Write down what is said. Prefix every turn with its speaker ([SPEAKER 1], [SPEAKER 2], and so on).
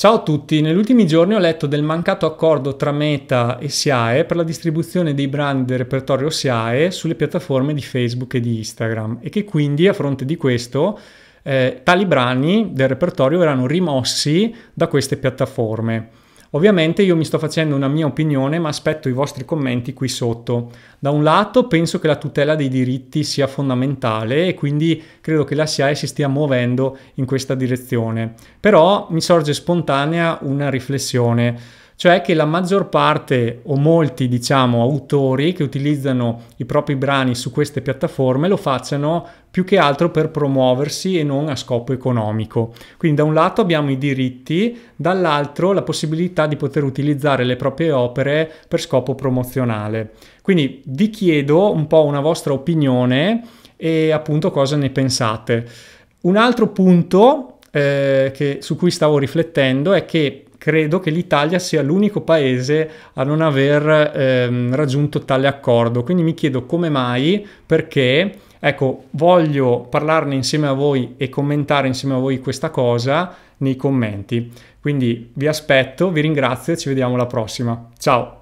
[SPEAKER 1] Ciao a tutti, negli ultimi giorni ho letto del mancato accordo tra Meta e SIAE per la distribuzione dei brand del repertorio SIAE sulle piattaforme di Facebook e di Instagram e che quindi a fronte di questo eh, tali brani del repertorio verranno rimossi da queste piattaforme. Ovviamente io mi sto facendo una mia opinione, ma aspetto i vostri commenti qui sotto. Da un lato penso che la tutela dei diritti sia fondamentale e quindi credo che la SIAE si stia muovendo in questa direzione. Però mi sorge spontanea una riflessione cioè che la maggior parte o molti diciamo autori che utilizzano i propri brani su queste piattaforme lo facciano più che altro per promuoversi e non a scopo economico. Quindi da un lato abbiamo i diritti, dall'altro la possibilità di poter utilizzare le proprie opere per scopo promozionale. Quindi vi chiedo un po' una vostra opinione e appunto cosa ne pensate. Un altro punto eh, che, su cui stavo riflettendo è che credo che l'Italia sia l'unico paese a non aver ehm, raggiunto tale accordo. Quindi mi chiedo come mai, perché, ecco, voglio parlarne insieme a voi e commentare insieme a voi questa cosa nei commenti. Quindi vi aspetto, vi ringrazio e ci vediamo alla prossima. Ciao!